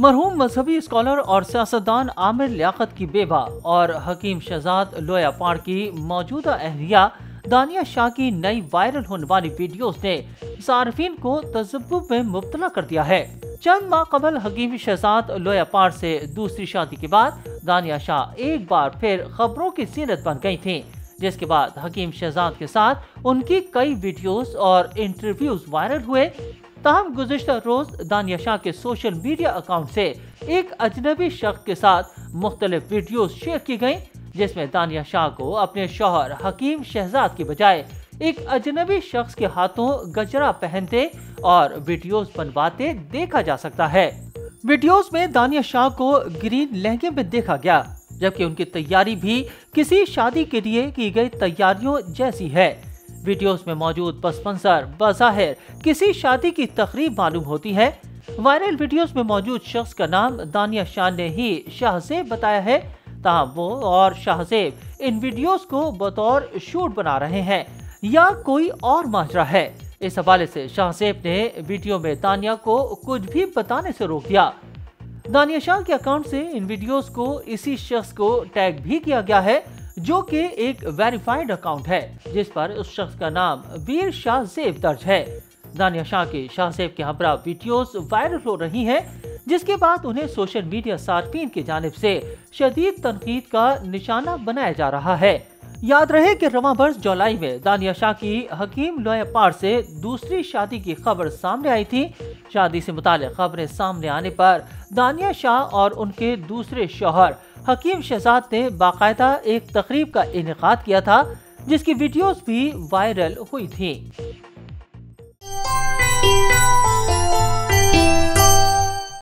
मरहूम मजहबी स्कॉलर और सियासतदान आमिर लियाकत की बेवा और हकीम शहजाद लोया पाड़ की मौजूदा अहलिया दानिया शाह की नई वायरल होने वाली वीडियोस ने सार्फिन को तजब्बुब में मुबतला कर दिया है। चंद माह कबल हकीम शहजाद लोया पाड़ से दूसरी शादी के बाद दानिया शाह एक बार फिर खबरों की सीरत बन गई थी, जिसके बाद हकीम शहजाद के साथ उनकी कई वीडियोस और इंटरव्यूज़ वायरल हुए। तहम गुजशत रोज दानिया शाह के सोशल मीडिया अकाउंट से एक अजनबी शख्स के साथ मुख्तलिफ़ वीडियोस शेयर की गई जिसमें दानिया शाह को अपने शोहर हकीम शहजाद की बजाय एक अजनबी शख्स के हाथों गजरा पहनते और वीडियोस बनवाते देखा जा सकता है। वीडियोस में दानिया शाह को ग्रीन लहंगे में देखा गया, जबकि उनकी तैयारी भी किसी शादी के लिए की गई तैयारियों जैसी है। वीडियोस में मौजूद पस मंजर बज़ाहिर किसी शादी की तकरीब मालूम होती है। वायरल वीडियोस में मौजूद शख्स का नाम दानिया शाह ने ही शाहजेब बताया है। ताहम वो और शाहजेब इन वीडियोस को बतौर शूट बना रहे हैं या कोई और माजरा है। इस हवाले से शाहजेब ने वीडियो में दानिया को कुछ भी बताने से रोक दिया। दानिया शाह के अकाउंट से इन वीडियोस को इसी शख्स को टैग भी किया गया है। जो कि एक वेरीफाइड अकाउंट है, जिस पर उस शख्स का नाम वीर शाह जेब दर्ज है। दानिया शाह के शाहजेब के हमरा वीडियोस वायरल हो रही हैं, जिसके बाद उन्हें सोशल मीडिया सार्फिन की जानब से शदीद तनकीद का निशाना बनाया जा रहा है। याद रहे कि रवा बर्स जुलाई में दानिया शाह की हकीम लोयापार से दूसरी शादी की खबर सामने आई थी। शादी से मुतालिक खबरें सामने आने पर दानिया शाह और उनके दूसरे शोहर हकीम शहजाद ने बाकायदा एक तकरीब का इनका किया था, जिसकी वीडियोस भी वायरल हुई थी।